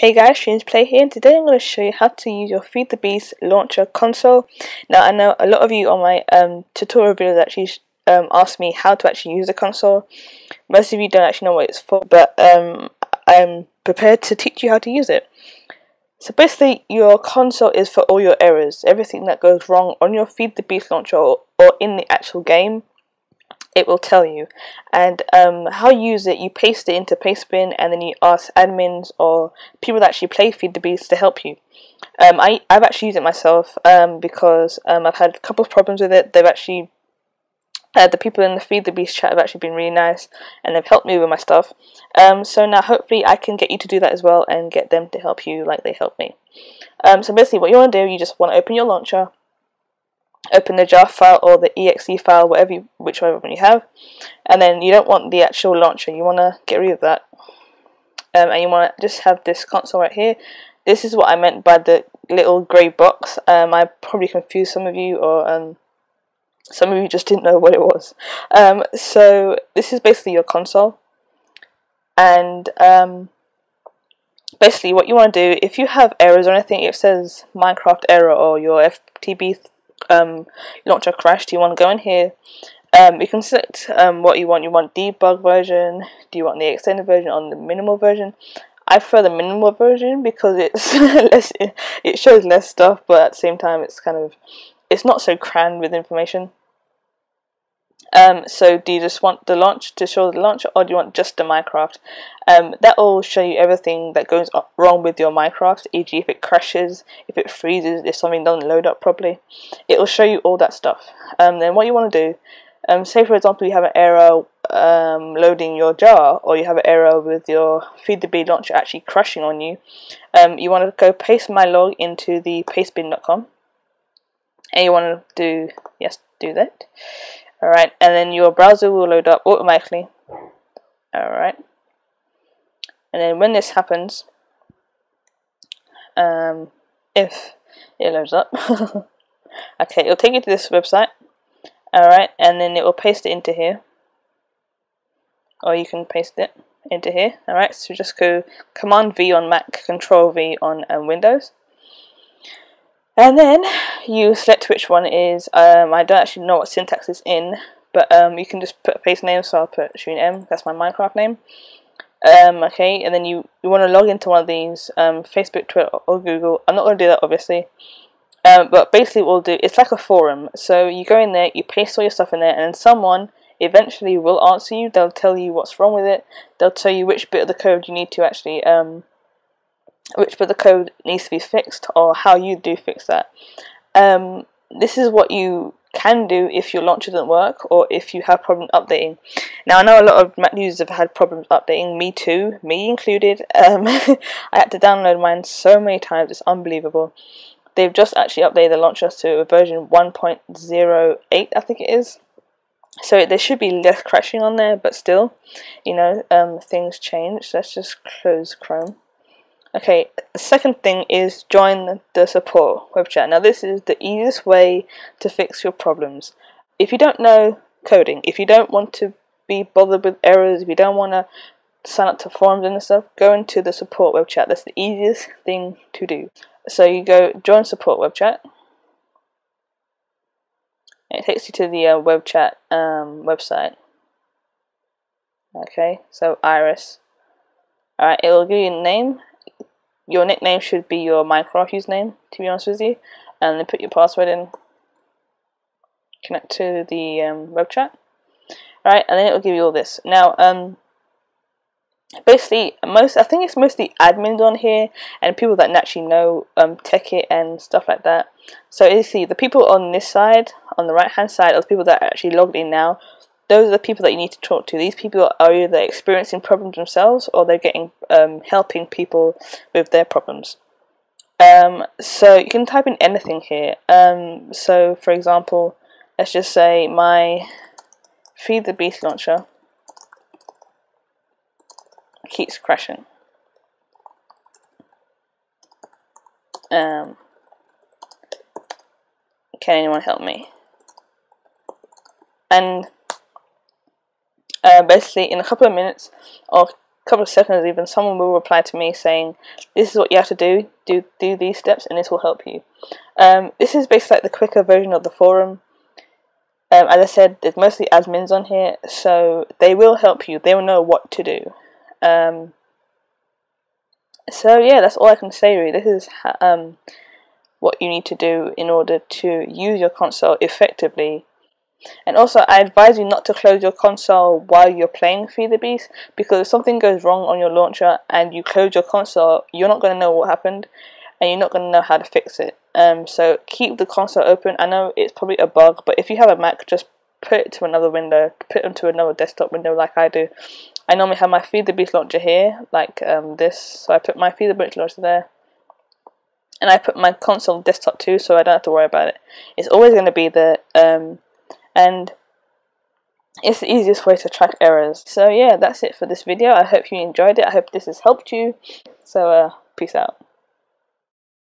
Hey guys, Shireens Play here, and today I'm going to show you how to use your Feed the Beast launcher console. Now, I know a lot of you on my um, tutorial videos actually um, asked me how to actually use the console. Most of you don't actually know what it's for, but um, I'm prepared to teach you how to use it. So basically, your console is for all your errors, everything that goes wrong on your Feed the Beast launcher or, or in the actual game it will tell you. And um, how you use it, you paste it into Pastebin and then you ask admins or people that actually play Feed the Beast to help you. Um, I, I've actually used it myself um, because um, I've had a couple of problems with it. They've actually, uh, the people in the Feed the Beast chat have actually been really nice and they've helped me with my stuff. Um, so now hopefully I can get you to do that as well and get them to help you like they helped me. Um, so basically what you want to do, you just want to open your launcher open the jar file or the exe file, whatever you, whichever one you have, and then you don't want the actual launcher. You want to get rid of that, um, and you want to just have this console right here. This is what I meant by the little grey box. Um, I probably confused some of you, or um, some of you just didn't know what it was. Um, so this is basically your console, and um, basically what you want to do if you have errors or anything, it says Minecraft error or your FTB um, launcher crash, do you want to go in here? Um, you can select um, what you want. You want debug version, do you want the extended version on the minimal version? I prefer the minimal version because it's less, it shows less stuff, but at the same time, it's kind of it's not so crammed with information. Um, so do you just want the launch to show the launch or do you want just the Minecraft? Um, that will show you everything that goes wrong with your Minecraft, e.g. if it crashes, if it freezes, if something doesn't load up properly. It will show you all that stuff. Um, then what you want to do, um, say for example you have an error um, loading your jar or you have an error with your feed the bee launcher actually crashing on you, um, you want to go paste my log into the pastebin.com and you want to do, yes, do that. Alright, and then your browser will load up automatically. Alright. And then when this happens, um, if it loads up, okay, it'll take you to this website. Alright, and then it will paste it into here. Or you can paste it into here. Alright, so just go Command V on Mac, Control V on um, Windows. And then you select which one is, um, I don't actually know what syntax is in, but um, you can just put a paste name, so I'll put Shun M, that's my Minecraft name. Um, okay, and then you, you want to log into one of these, um, Facebook, Twitter, or Google. I'm not going to do that, obviously. Um, but basically what we'll do, it's like a forum. So you go in there, you paste all your stuff in there, and then someone eventually will answer you. They'll tell you what's wrong with it. They'll tell you which bit of the code you need to actually um, which bit of the code needs to be fixed or how you do fix that. Um, this is what you can do if your launcher doesn't work or if you have problems updating. Now I know a lot of Mac users have had problems updating, me too, me included. Um, I had to download mine so many times, it's unbelievable. They've just actually updated the launcher to version 1.08 I think it is. So there should be less crashing on there, but still, you know, um, things change. Let's just close Chrome. Okay, second thing is join the support web chat. Now this is the easiest way to fix your problems. If you don't know coding, if you don't want to be bothered with errors, if you don't want to sign up to forums and stuff, go into the support web chat. That's the easiest thing to do. So you go join support web chat. It takes you to the uh, web chat um, website. Okay, so Iris. Alright, it will give you a name your nickname should be your Minecraft username, to be honest with you, and then put your password in. Connect to the um, web chat. Alright, and then it will give you all this. Now, um, basically, most I think it's mostly admins on here and people that naturally know um, Tekkit and stuff like that. So you see, the people on this side, on the right hand side, are the people that are actually logged in now those are the people that you need to talk to. These people are either experiencing problems themselves or they're getting um, helping people with their problems. Um, so you can type in anything here. Um, so for example, let's just say my feed the beast launcher keeps crashing. Um, can anyone help me? And uh, basically in a couple of minutes or a couple of seconds even, someone will reply to me saying, "This is what you have to do. Do do these steps, and this will help you." Um, this is basically like the quicker version of the forum. Um, as I said, there's mostly admins on here, so they will help you. They will know what to do. Um, so yeah, that's all I can say. Really, this is um, what you need to do in order to use your console effectively. And also, I advise you not to close your console while you're playing Feed the Beast because if something goes wrong on your launcher and you close your console, you're not going to know what happened and you're not going to know how to fix it. Um, so keep the console open. I know it's probably a bug, but if you have a Mac, just put it to another window, put it into another desktop window like I do. I normally have my Feed the Beast launcher here, like um, this, so I put my Feed the Beast launcher there. And I put my console desktop too, so I don't have to worry about it. It's always going to be there, um, and it's the easiest way to track errors. So yeah, that's it for this video. I hope you enjoyed it. I hope this has helped you. So uh, peace out.